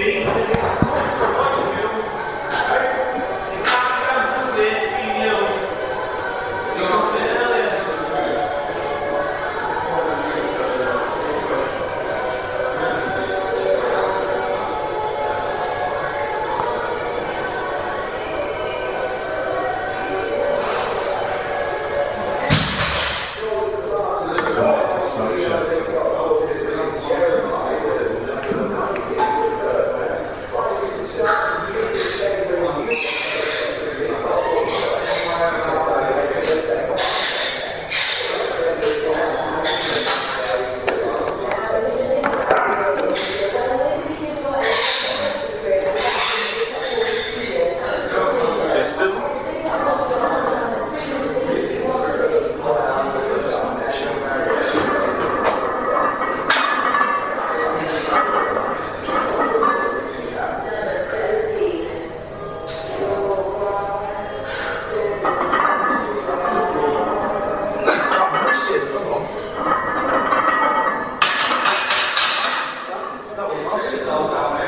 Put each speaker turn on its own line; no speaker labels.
Sim.
我是老板。